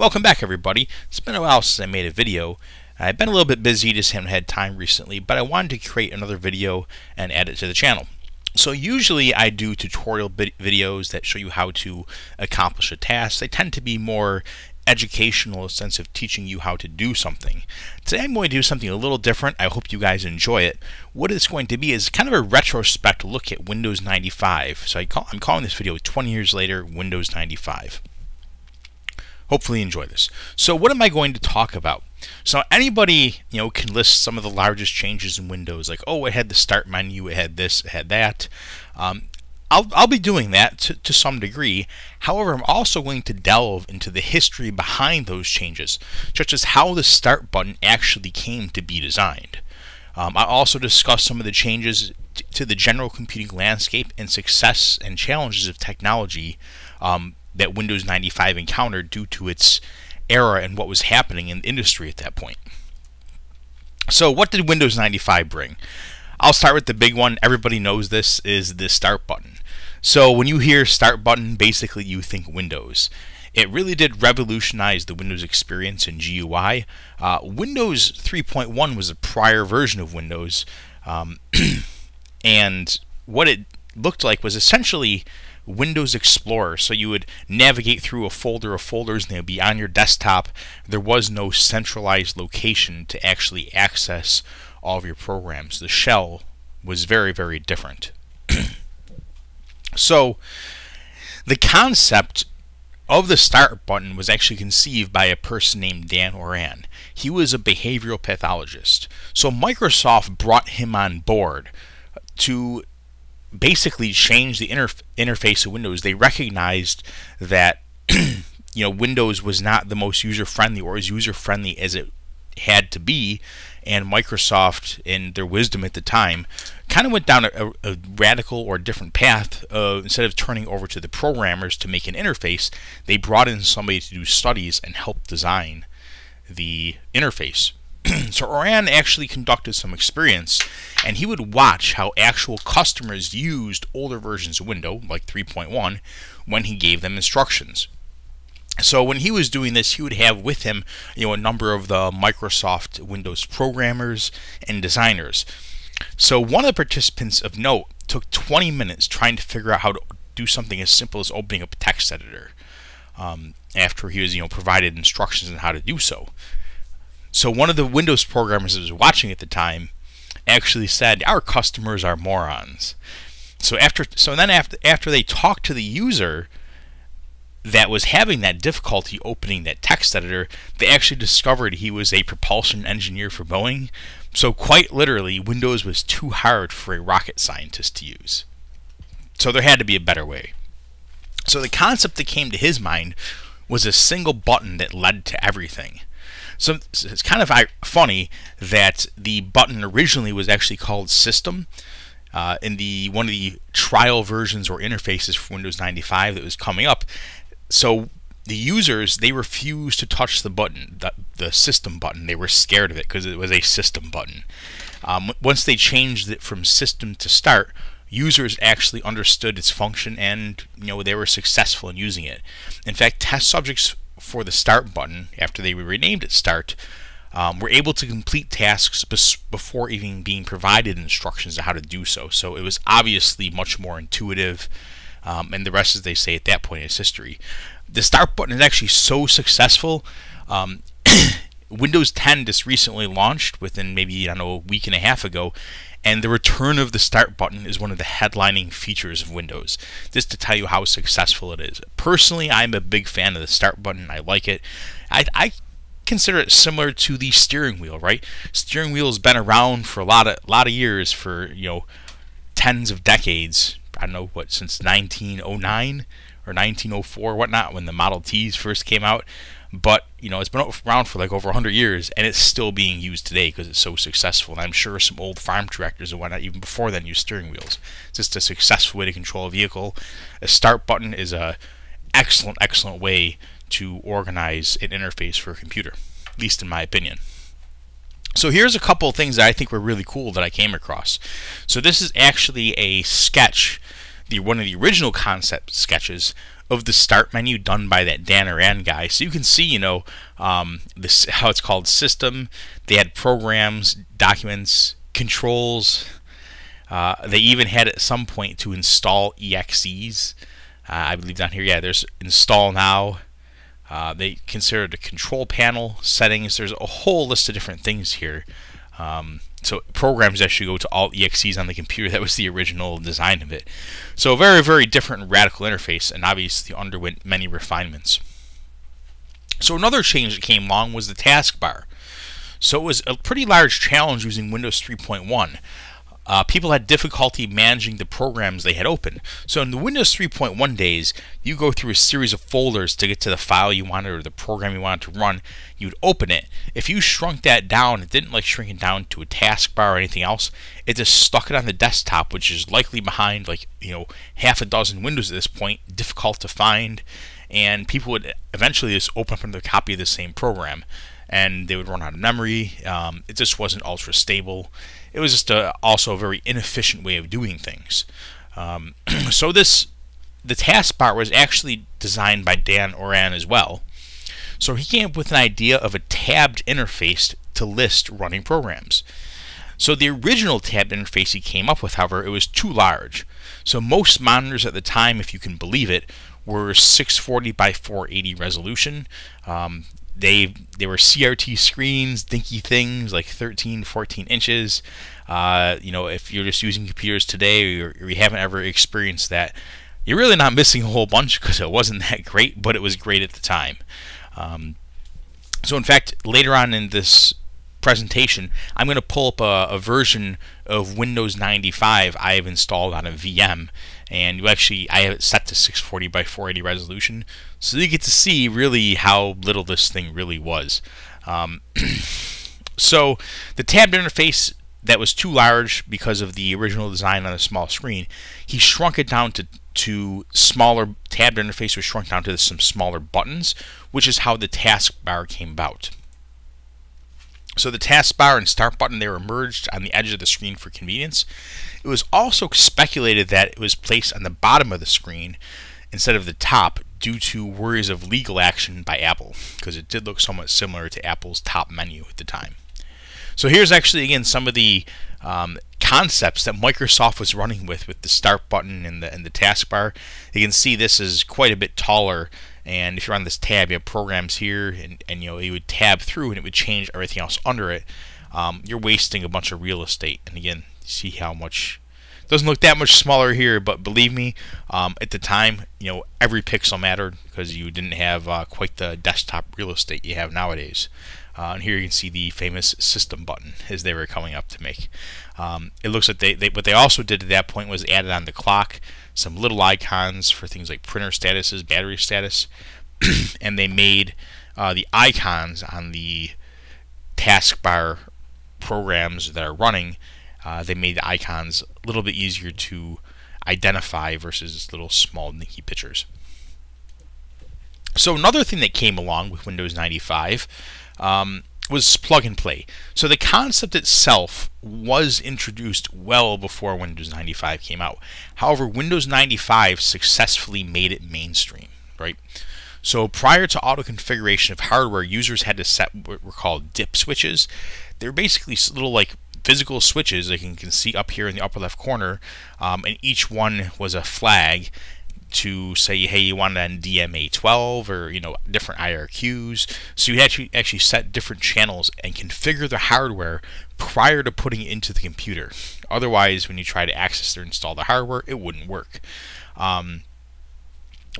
Welcome back everybody. It's been a while since I made a video. I've been a little bit busy, just haven't had time recently, but I wanted to create another video and add it to the channel. So usually I do tutorial videos that show you how to accomplish a task. They tend to be more educational sense of teaching you how to do something. Today I'm going to do something a little different. I hope you guys enjoy it. What it's going to be is kind of a retrospect look at Windows 95. So I call, I'm calling this video 20 years later Windows 95 hopefully enjoy this. So what am I going to talk about? So anybody, you know, can list some of the largest changes in Windows, like, oh, it had the start menu, it had this, it had that. Um, I'll, I'll be doing that to, to some degree. However, I'm also going to delve into the history behind those changes, such as how the start button actually came to be designed. Um, I also discuss some of the changes to the general computing landscape and success and challenges of technology um, that Windows 95 encountered due to its era and what was happening in the industry at that point. So, what did Windows 95 bring? I'll start with the big one. Everybody knows this is the start button. So, when you hear start button, basically you think Windows. It really did revolutionize the Windows experience in GUI. Uh, Windows 3.1 was a prior version of Windows, um, and what it looked like was essentially Windows Explorer. So you would navigate through a folder of folders and they would be on your desktop. There was no centralized location to actually access all of your programs. The shell was very, very different. so the concept of the start button was actually conceived by a person named Dan Oran. He was a behavioral pathologist. So Microsoft brought him on board to basically changed the interf- interface of Windows. They recognized that you know Windows was not the most user friendly or as user friendly as it had to be, and Microsoft, in their wisdom at the time, kind of went down a, a radical or different path. Uh, instead of turning over to the programmers to make an interface, they brought in somebody to do studies and help design the interface. so Oran actually conducted some experience and he would watch how actual customers used older versions of Windows, like 3.1, when he gave them instructions. So when he was doing this, he would have with him, you know, a number of the Microsoft Windows programmers and designers. So one of the participants of note took 20 minutes trying to figure out how to do something as simple as opening up a text editor. Um, after he was, you know, provided instructions on how to do so. So one of the Windows programmers that was watching at the time actually said our customers are morons. So after so then after after they talked to the user that was having that difficulty opening that text editor, they actually discovered he was a propulsion engineer for Boeing. So quite literally, Windows was too hard for a rocket scientist to use. So there had to be a better way. So the concept that came to his mind was a single button that led to everything. So it's kind of funny that the button originally was actually called System. Uh, in the one of the trial versions or interfaces for Windows 95 that was coming up, so the users they refused to touch the button, the, the system button. They were scared of it because it was a system button. Um, once they changed it from system to start, users actually understood its function and you know they were successful in using it. In fact, test subjects for the start button after they renamed it start um, were able to complete tasks before even being provided instructions on how to do so. So it was obviously much more intuitive, um, and the rest, as they say at that point, is history. The start button is actually so successful. Um, Windows 10 just recently launched within maybe I don't know a week and a half ago, and the return of the start button is one of the headlining features of Windows. Just to tell you how successful it is. Personally, I'm a big fan of the start button. I like it. I, I consider it similar to the steering wheel, right? Steering wheel has been around for a lot of lot of years, for you know, tens of decades. I don't know what since 1909 or 1904, whatnot, when the Model Ts first came out. But you know, it's been around for like over 100 years, and it's still being used today because it's so successful. And I'm sure some old farm tractors and whatnot, even before then, used steering wheels. It's just a successful way to control a vehicle. A start button is a excellent, excellent way to organize an interface for a computer, at least in my opinion. So here's a couple of things that I think were really cool that I came across. So this is actually a sketch, the one of the original concept sketches of the start menu done by that Dan Oran guy. So you can see, you know, um, this how it's called system. They had programs, documents, controls. Uh, they even had at some point to install exes. Uh, I believe down here, yeah, there's install now. Uh, they considered a control panel settings. There's a whole list of different things here. Um, so programs actually go to all exes on the computer. That was the original design of it. So a very, very different radical interface, and obviously underwent many refinements. So another change that came along was the taskbar. So it was a pretty large challenge using Windows 3.1 uh, people had difficulty managing the programs they had open. So in the Windows 3.1 days, you go through a series of folders to get to the file you wanted or the program you wanted to run. You'd open it. If you shrunk that down, it didn't like shrink it down to a taskbar or anything else. It just stuck it on the desktop, which is likely behind like you know half a dozen windows at this point, difficult to find, and people would eventually just open up another copy of the same program and they would run out of memory. Um, it just wasn't ultra stable. It was just a, also a very inefficient way of doing things. Um, so this the taskbar was actually designed by Dan Oran as well. So he came up with an idea of a tabbed interface to list running programs. So the original tabbed interface he came up with, however, it was too large. So most monitors at the time, if you can believe it, were 640 by 480 resolution. Um, they they were CRT screens, dinky things like 13, 14 inches. Uh, you know, if you're just using computers today or, you haven't ever experienced that, you're really not missing a whole bunch because it wasn't that great, but it was great at the time. Um, so, in fact, later on in this presentation, I'm going to pull up a, a, version of Windows 95 I have installed on a VM, and you actually I have it set to 640 by 480 resolution, so you get to see really how little this thing really was. Um, so the tabbed interface that was too large because of the original design on a small screen, he shrunk it down to to smaller tabbed interface was shrunk down to some smaller buttons, which is how the taskbar came about. So the taskbar and start button they were merged on the edge of the screen for convenience. It was also speculated that it was placed on the bottom of the screen instead of the top due to worries of legal action by Apple, because it did look somewhat similar to Apple's top menu at the time. So here's actually again some of the um, concepts that Microsoft was running with with the start button and the and the taskbar. You can see this is quite a bit taller and if you're on this tab you have programs here and, and you know you would tab through and it would change everything else under it. Um, you're wasting a bunch of real estate and again see how much doesn't look that much smaller here, but believe me, um, at the time, you know, every pixel mattered because you didn't have uh, quite the desktop real estate you have nowadays. Uh, and here you can see the famous system button as they were coming up to make. Um, it looks like they, they, what they also did at that point was added on the clock some little icons for things like printer statuses, battery status, and they made uh, the icons on the taskbar programs that are running uh, they made the icons a little bit easier to identify versus little small nicky pictures. So another thing that came along with Windows 95 um, was plug and play. So the concept itself was introduced well before Windows 95 came out. However, Windows 95 successfully made it mainstream, right? So prior to auto configuration of hardware, users had to set what were called dip switches. They're basically little like physical switches that you can see up here in the upper left corner, um, and each one was a flag to say, hey, you want it on DMA12 or you know different IRQs. So you actually actually set different channels and configure the hardware prior to putting it into the computer. Otherwise, when you try to access or install the hardware, it wouldn't work. Um,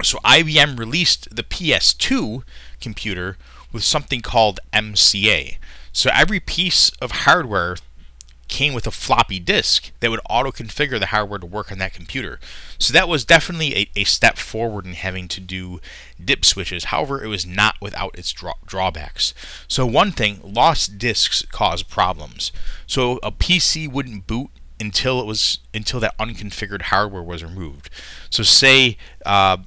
so IBM released the PS2 computer with something called MCA. So every piece of hardware came with a floppy disk that would auto configure the hardware to work on that computer. So that was definitely a, a step forward in having to do dip switches. However, it was not without its draw drawbacks. So one thing, lost disks cause problems. So a PC wouldn't boot until it was until that unconfigured hardware was removed. So say uh,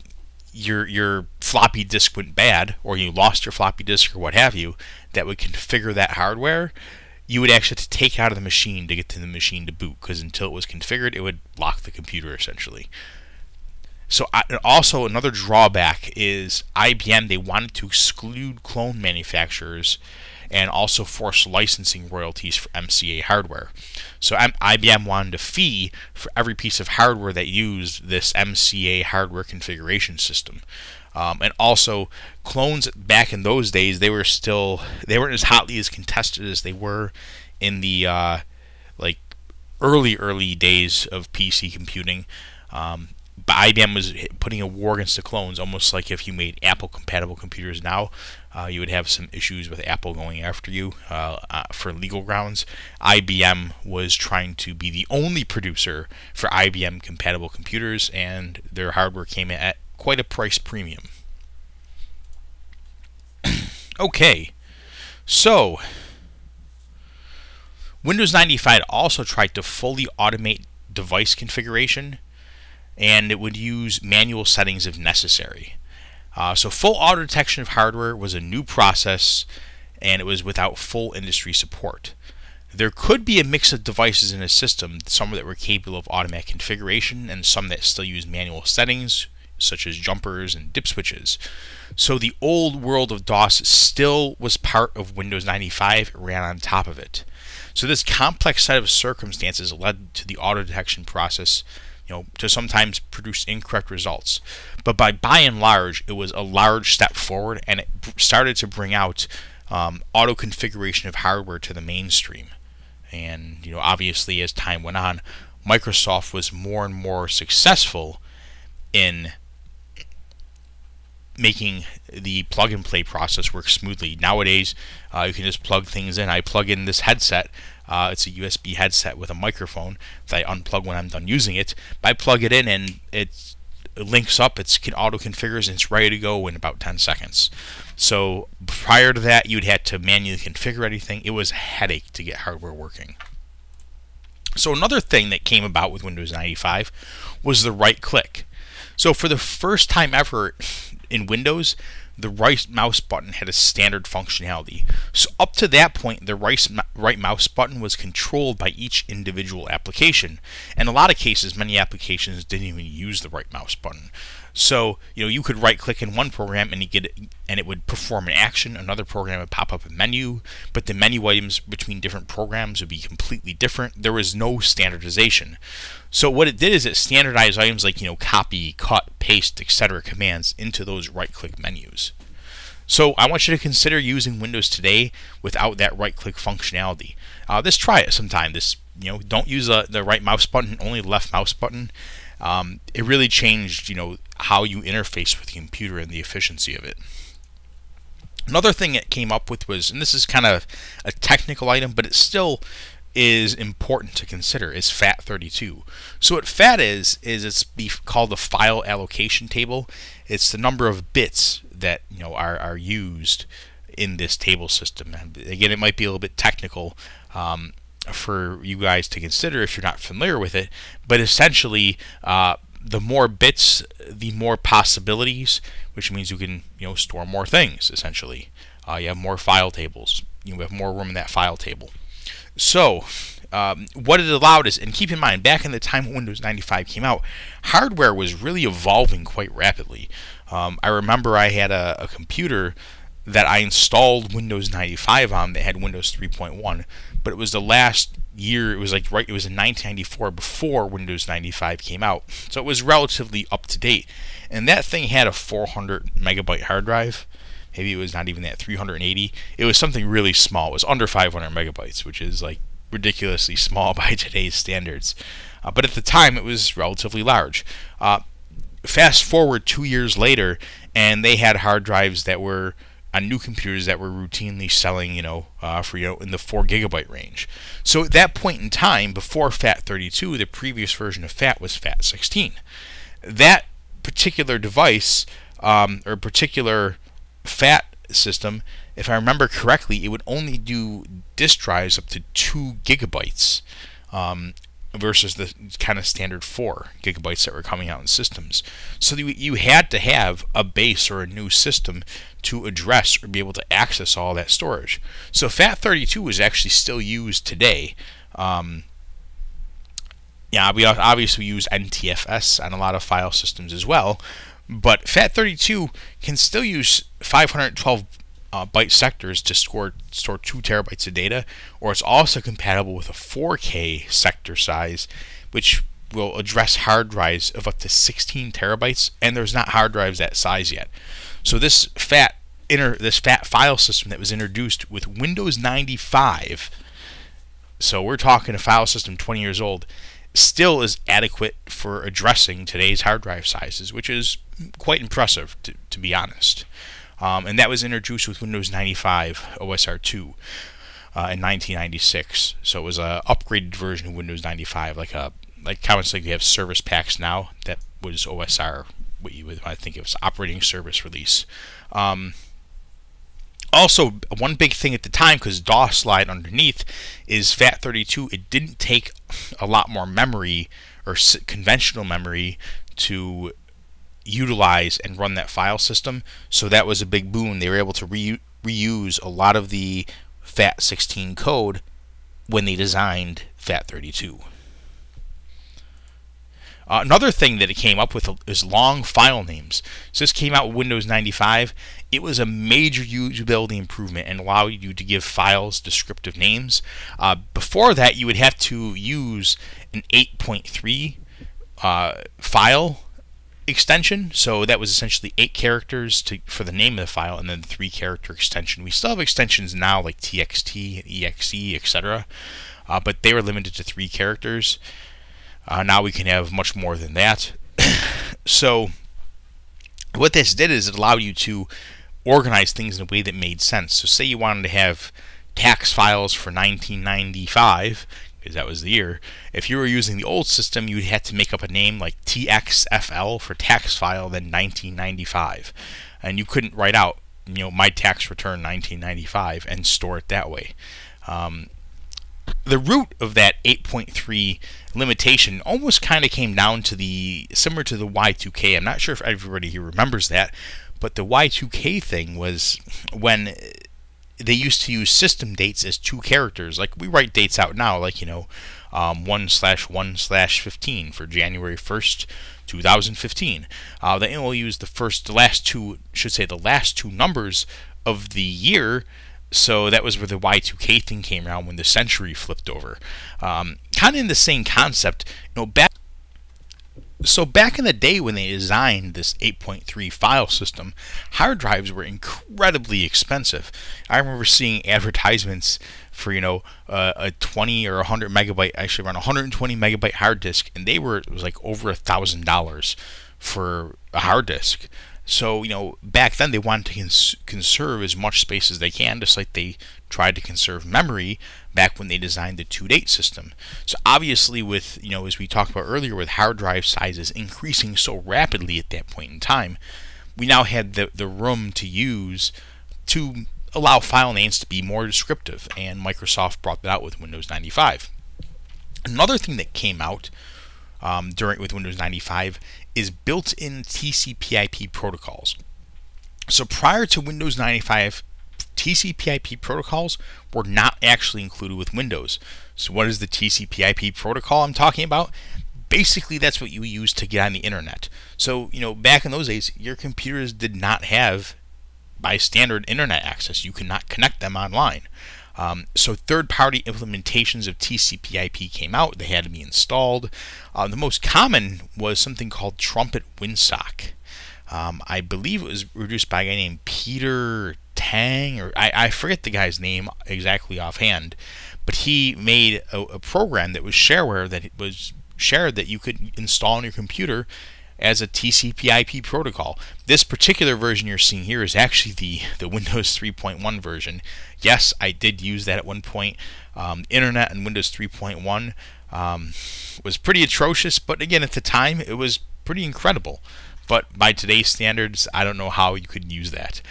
your your floppy disk went bad, or you lost your floppy disk, or what have you, that would configure that hardware you would actually have to take it out of the machine to get to the machine to boot because until it was configured, it would lock the computer essentially. So also another drawback is IBM they wanted to exclude clone manufacturers and also force licensing royalties for MCA hardware. So IBM wanted a fee for every piece of hardware that used this MCA hardware configuration system. Um, and also clones back in those days they were still they weren't as hotly as contested as they were in the uh, like early early days of PC computing. Um, but IBM was putting a war against the clones, almost like if you made Apple compatible computers now, uh, you would have some issues with Apple going after you uh, uh, for legal grounds. IBM was trying to be the only producer for IBM compatible computers, and their hardware came at quite a price premium. okay, so Windows 95 also tried to fully automate device configuration and it would use manual settings if necessary. Uh, so full auto detection of hardware was a new process and it was without full industry support. There could be a mix of devices in a system, some that were capable of automatic configuration and some that still use manual settings, such as jumpers and dip switches. So the old world of DOS still was part of Windows 95, ran on top of it. So this complex set of circumstances led to the auto detection process you know, to sometimes produce incorrect results. But by by and large, it was a large step forward, and it started to bring out um, auto configuration of hardware to the mainstream. And you know, obviously, as time went on, Microsoft was more and more successful in making the plug and play process work smoothly. Nowadays, uh, you can just plug things in. I plug in this headset uh, it's a USB headset with a microphone that I unplug when I'm done using it. But I plug it in and it links up, it's can auto configures, and it's ready to go in about 10 seconds. So prior to that, you'd had to manually configure anything. It was a headache to get hardware working. So another thing that came about with Windows 95 was the right click. So for the first time ever in Windows, the right mouse button had a standard functionality. So up to that point, the right, right mouse button was controlled by each individual application. In a lot of cases, many applications didn't even use the right mouse button. So you know you could right click in one program and you get it, and it would perform an action. Another program would pop up a menu, but the menu items between different programs would be completely different. There was no standardization. So what it did is it standardized items like you know copy, cut, paste, etc. commands into those right click menus. So I want you to consider using Windows today without that right click functionality. Uh, just try it sometime. This you know don't use uh, the right mouse button, only left mouse button. Um, it really changed you know how you interface with the computer and the efficiency of it. Another thing it came up with was, and this is kind of a technical item, but it still is important to consider is FAT32. So what FAT is is it's called the file allocation table. It's the number of bits that you know are, are used in this table system. And again, it might be a little bit technical um, for you guys to consider if you're not familiar with it, but essentially uh, the more bits, the more possibilities, which means you can you know store more things. Essentially, uh, you have more file tables. You have more room in that file table. So, um, what it allowed is, and keep in mind, back in the time when Windows 95 came out, hardware was really evolving quite rapidly. Um, I remember I had a, a computer that I installed Windows 95 on that had Windows 3.1, but it was the last year, it was like right, it was in 1994 before Windows 95 came out, so it was relatively up to date. And that thing had a 400 megabyte hard drive. Maybe it was not even that 380. It was something really small. It was under 500 megabytes, which is like ridiculously small by today's standards. Uh, but at the time, it was relatively large. Uh, fast forward two years later, and they had hard drives that were on new computers that were routinely selling, you know, uh, for you know in the four gigabyte range. So at that point in time, before FAT32, the previous version of FAT was FAT16. That particular device um, or particular FAT system, if I remember correctly, it would only do disk drives up to two gigabytes. Um, versus the kind of standard 4 gigabytes that were coming out in systems. So you had to have a base or a new system to address or be able to access all that storage. So FAT32 is actually still used today. Um, yeah, we obviously use NTFS on a lot of file systems as well, but FAT32 can still use 512 uh, byte sectors to store store two terabytes of data, or it's also compatible with a 4K sector size, which will address hard drives of up to 16 terabytes, and there's not hard drives that size yet. So this fat inter this fat file system that was introduced with Windows 95, so we're talking a file system 20 years old, still is adequate for addressing today's hard drive sizes, which is quite impressive, to, to be honest. Um, and that was introduced with Windows 95 OSR2 uh, in 1996. So it was an upgraded version of Windows 95, like a like comments like we have service packs now. That was OSR, what you would I think it was operating service release. Um, also, one big thing at the time, because DOS slide underneath, is FAT32. It didn't take a lot more memory or conventional memory to utilize and run that file system. So that was a big boon. They were able to re reuse a lot of the FAT16 code when they designed FAT32. Uh, another thing that it came up with is long file names. So this came out with Windows 95. It was a major usability improvement and allowed you to give files descriptive names. Uh, before that, you would have to use an 8.3 uh, file extension. So that was essentially eight characters to, for the name of the file, and then the three character extension. We still have extensions now like TXT, EXE, etc., uh, but they were limited to three characters. Uh, now we can have much more than that. so what this did is it allowed you to organize things in a way that made sense. So say you wanted to have tax files for 1995, because that was the year. If you were using the old system, you'd have to make up a name like TXFL for tax file, then 1995. And you couldn't write out, you know, my tax return 1995 and store it that way. Um, the root of that 8.3 limitation almost kind of came down to the similar to the Y2K. I'm not sure if everybody here remembers that, but the Y2K thing was when they used to use system dates as two characters. Like we write dates out now, like you know, um, one slash one slash fifteen for January first, 2015. Uh, they only use the first, the last two, should say the last two numbers of the year so that was where the Y2K thing came around when the century flipped over. Um, kind of in the same concept, you know, back. So back in the day when they designed this 8.3 file system, hard drives were incredibly expensive. I remember seeing advertisements for you know uh, a 20 or 100 megabyte, actually around 120 megabyte hard disk, and they were it was like over a thousand dollars for a hard disk. So, you know, back then they wanted to cons conserve as much space as they can, just like they tried to conserve memory back when they designed the 2-date system. So obviously with, you know, as we talked about earlier, with hard drive sizes increasing so rapidly at that point in time, we now had the, the room to use to allow file names to be more descriptive, and Microsoft brought that out with Windows 95. Another thing that came out um, during with Windows 95 is built-in TCP/IP protocols. So prior to Windows 95, TCP/IP protocols were not actually included with Windows. So what is the TCP/IP protocol I'm talking about? Basically, that's what you use to get on the internet. So, you know, back in those days, your computers did not have by standard internet access. You could not connect them online. Um, so third-party implementations of TCP/IP came out. They had to be installed. Uh, the most common was something called Trumpet WinSock. Um, I believe it was produced by a guy named Peter Tang, or I, I forget the guy's name exactly offhand, but he made a, a program that was shareware that was shared that you could install on your computer as a TCP/IP protocol. This particular version you're seeing here is actually the the Windows 3.1 version. Yes, I did use that at one point. Um, Internet and Windows 3.1 um, was pretty atrocious, but again, at the time, it was pretty incredible. But by today's standards, I don't know how you could use that.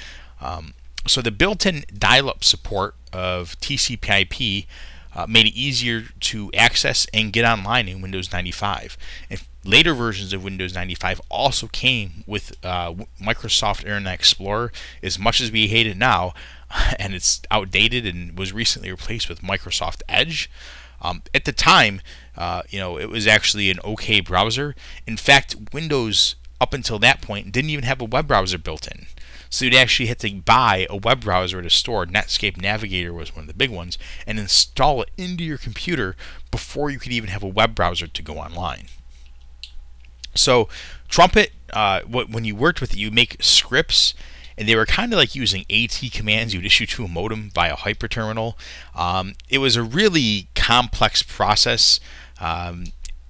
Um, so the built-in dial-up support of TCP/IP uh, made it easier to access and get online in Windows 95. And later versions of Windows 95 also came with uh, Microsoft Internet Explorer. As much as we hate it now, and it's outdated and was recently replaced with Microsoft Edge. Um, at the time, uh, you know, it was actually an okay browser. In fact, Windows up until that point didn't even have a web browser built in. So you'd actually have to buy a web browser at a store. Netscape Navigator was one of the big ones, and install it into your computer before you could even have a web browser to go online. So Trumpet, uh, when you worked with it, you make scripts and they were kind of like using AT commands you'd issue to a modem via hyperterminal. Um, it was a really complex process um,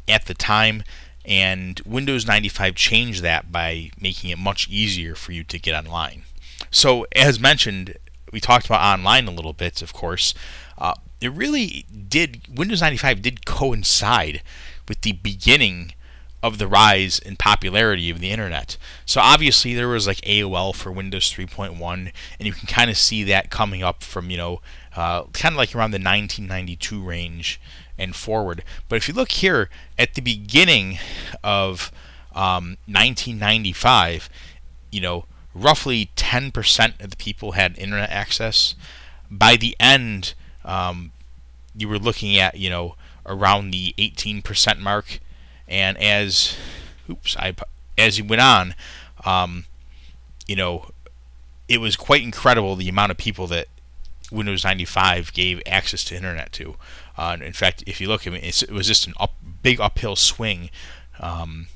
at the time, and Windows 95 changed that by making it much easier for you to get online. So, as mentioned, we talked about online a little bit, of course. Uh, it really did, Windows 95 did coincide with the beginning of the rise in popularity of the internet. So obviously there was like AOL for Windows 3.1, and you can kind of see that coming up from you know uh, kind of like around the 1992 range and forward. But if you look here at the beginning of um, 1995, you know roughly 10% of the people had internet access. By the end, um, you were looking at you know around the 18% mark and as oops, I as he went on, um, you know, it was quite incredible the amount of people that Windows 95 gave access to internet to. Uh, in fact, if you look, I mean, it was just an up, big uphill swing. Um,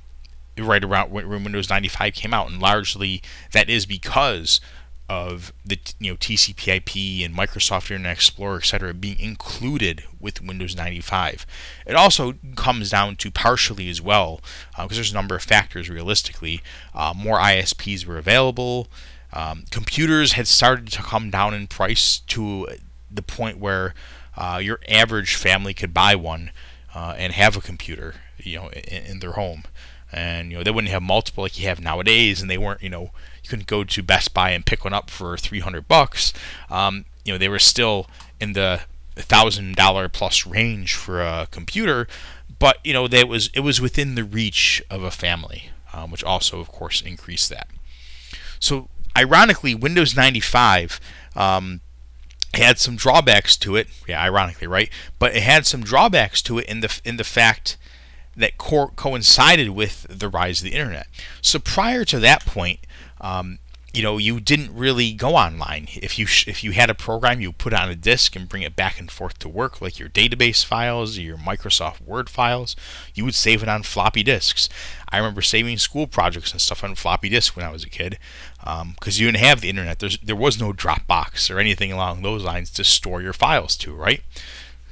right around when Windows 95 came out, and largely that is because of the you know TCP/IP and Microsoft Internet Explorer, etc., being included with Windows 95. It also comes down to partially as well, because uh, there's a number of factors. Realistically, uh, more ISPs were available. Um, computers had started to come down in price to the point where uh, your average family could buy one uh, and have a computer, you know, in, in their home and you know they wouldn't have multiple like you have nowadays, and they weren't you know you couldn't go to Best Buy and pick one up for 300 bucks. Um, you know they were still in the thousand dollar plus range for a computer, but you know that was it was within the reach of a family, um, which also of course increased that. So ironically, Windows 95. Um, had some drawbacks to it. Yeah, ironically, right? But it had some drawbacks to it in the in the fact that co- coincided with the rise of the internet. So prior to that point, um, you know, you didn't really go online. If you if you had a program, you put on a disk and bring it back and forth to work, like your database files, your Microsoft Word files. You would save it on floppy disks. I remember saving school projects and stuff on floppy disks when I was a kid, because um, you didn't have the internet. There's, there was no Dropbox or anything along those lines to store your files to, right?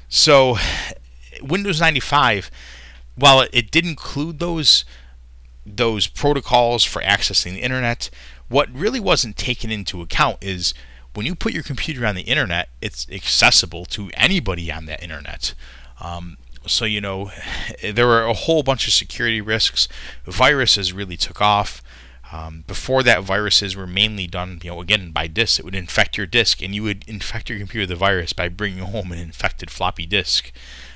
So, Windows 95 while it did include those those protocols for accessing the internet, what really wasn't taken into account is when you put your computer on the internet, it's accessible to anybody on that internet. Um, so you know there were a whole bunch of security risks. Viruses really took off. Um, before that, viruses were mainly done, you know, again by disk. It would infect your disk, and you would infect your computer with the virus by bringing home an infected floppy disk.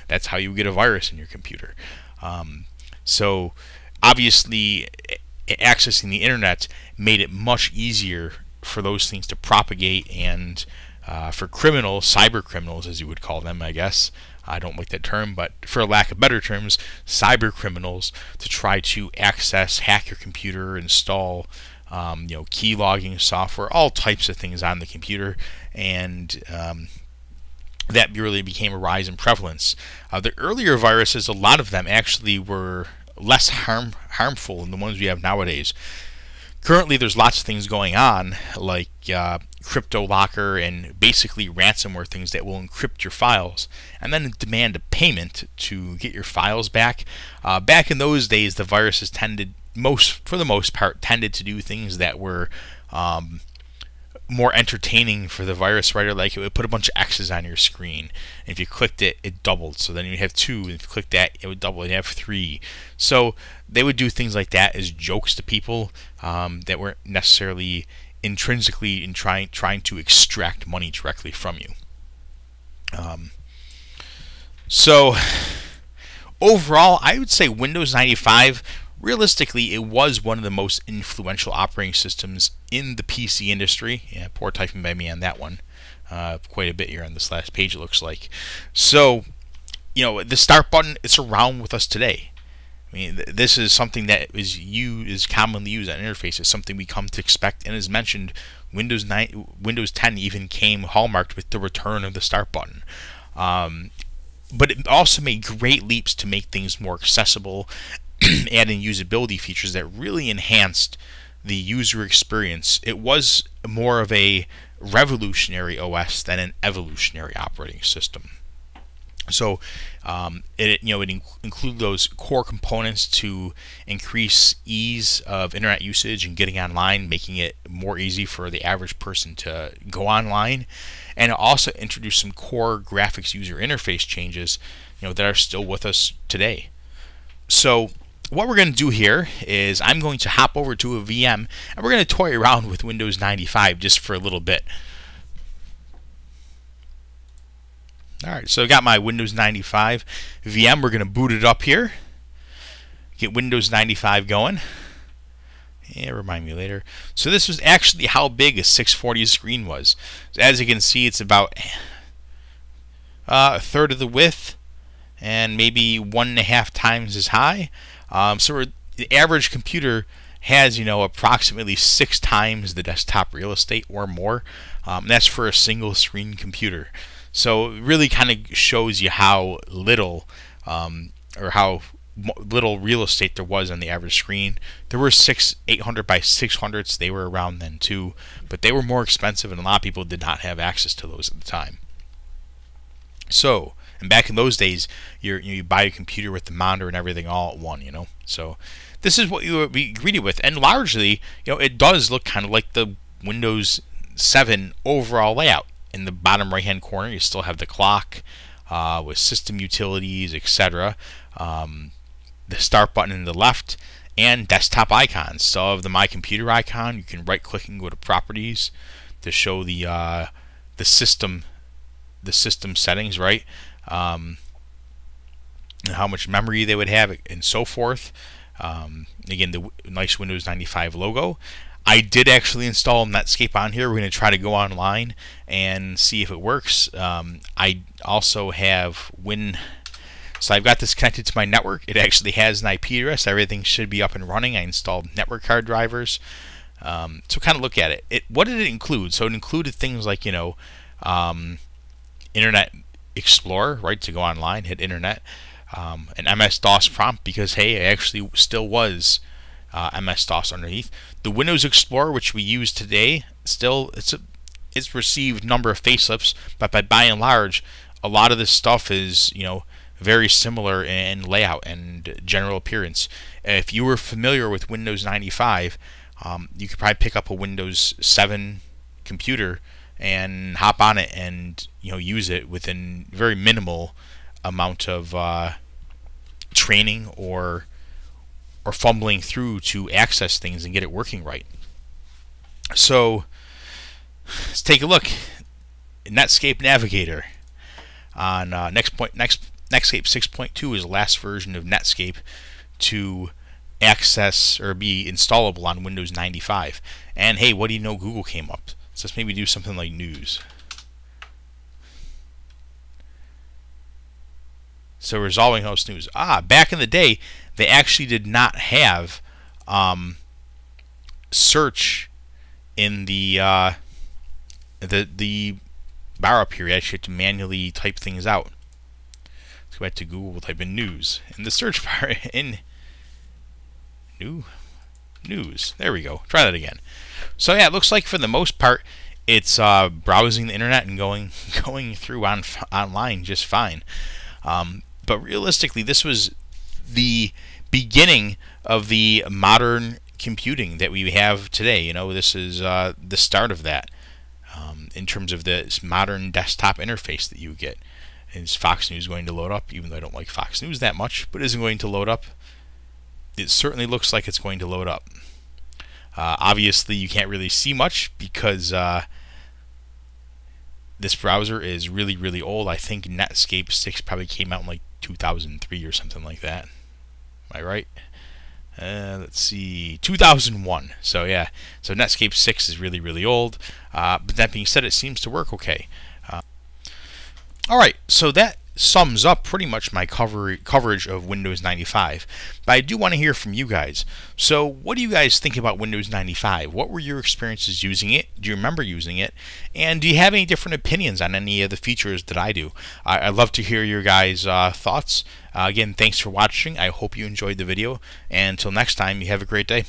That's how you get a virus in your computer. Um, so obviously, accessing the internet made it much easier for those things to propagate and uh, for criminals, cyber criminals, as you would call them, I guess. I don't like that term, but for lack of better terms, cyber criminals to try to access, hack your computer, install, um, you know, key logging software, all types of things on the computer, and um, that really became a rise in prevalence. Uh, the earlier viruses, a lot of them actually were less harm harmful than the ones we have nowadays. Currently, there's lots of things going on, like uh, CryptoLocker and basically ransomware things that will encrypt your files and then demand a payment to get your files back. Uh, back in those days, the viruses tended most, for the most part, tended to do things that were um, more entertaining for the virus writer. Like it would put a bunch of X's on your screen. And if you clicked it, it doubled. So then you'd have two. And if you click that, it would double. And you have three. So they would do things like that as jokes to people um, that weren't necessarily intrinsically in trying trying to extract money directly from you. Um, so overall, I would say Windows 95 realistically, it was one of the most influential operating systems in the PC industry. Yeah, poor typing by me on that one. Uh, quite a bit here on this last page, it looks like. So, you know, the start button, it's around with us today. I mean, this is something that is used, is commonly used on interfaces, something we come to expect. And as mentioned, Windows 9, Windows 10 even came hallmarked with the return of the start button. Um, but it also made great leaps to make things more accessible, adding usability features that really enhanced the user experience. It was more of a revolutionary OS than an evolutionary operating system. So um, it you know it include those core components to increase ease of internet usage and getting online, making it more easy for the average person to go online, and it also introduced some core graphics user interface changes, you know that are still with us today. So what we're going to do here is I'm going to hop over to a VM and we're going to toy around with Windows 95 just for a little bit. Alright, so I got my Windows 95 VM. We're going to boot it up here. Get Windows 95 going. Yeah, remind me later. So this was actually how big a 640 screen was. As you can see, it's about uh, a third of the width and maybe one and a half times as high. Um, so the average computer has, you know, approximately six times the desktop real estate or more. Um, that's for a single screen computer. So it really kind of shows you how little um, or how little real estate there was on the average screen. There were six 800 by 600s. They were around then too, but they were more expensive, and a lot of people did not have access to those at the time. So, and back in those days, you you buy a computer with the monitor and everything all at one, you know. So, this is what you would be greeted with, and largely, you know, it does look kind of like the Windows 7 overall layout in the bottom right hand corner, you still have the clock uh, with system utilities, etc. Um, the start button in the left, and desktop icons. So of the My Computer icon, you can right click and go to Properties to show the uh, the system the system settings, right? Um, how much memory they would have, and so forth. Um, again, the nice Windows 95 logo. I did actually install Netscape on here. We're going to try to go online and see if it works. Um, I also have Win. So I've got this connected to my network. It actually has an IP address. Everything should be up and running. I installed network card drivers. Um, so kind of look at it. it. What did it include? So it included things like you know, um, Internet Explorer, right, to go online, hit Internet, um, an MS DOS prompt because hey, it actually still was uh, MS DOS underneath. The Windows Explorer, which we use today, still it's a, it's received number of facelifts, but by by and large, a lot of this stuff is you know very similar in layout and general appearance. If you were familiar with Windows 95, um, you could probably pick up a Windows 7 computer and hop on it and you know use it within very minimal amount of uh, training or or fumbling through to access things and get it working right. So let's take a look. Netscape Navigator on uh, next point next Netscape 6.2 is the last version of Netscape to access or be installable on Windows 95. And hey, what do you know? Google came up. So let's maybe do something like news. So resolving host news. Ah, back in the day, they actually did not have um, search in the uh, the the bar up here. You actually have to manually type things out. Let's go back to Google. Type in news in the search bar in new news. There we go. Try that again. So yeah, it looks like for the most part, it's uh, browsing the internet and going going through on online just fine. Um, but realistically, this was the beginning of the modern computing that we have today. You know, this is uh, the start of that um, in terms of this modern desktop interface that you get. Is Fox News going to load up? Even though I don't like Fox News that much, but isn't going to load up. It certainly looks like it's going to load up. Uh, obviously, you can't really see much because uh, this browser is really, really old. I think Netscape 6 probably came out in like 2003 or something like that. Am I right? Uh, let's see, 2001. So yeah, so Netscape 6 is really, really old. Uh, but that being said, it seems to work okay. Uh, all right, so that sums up pretty much my cover coverage of Windows 95. But I do want to hear from you guys. So, what do you guys think about Windows 95? What were your experiences using it? Do you remember using it? And do you have any different opinions on any of the features that I do? I, would love to hear your guys' uh, thoughts. Uh, again, thanks for watching. I hope you enjoyed the video. And until next time, you have a great day.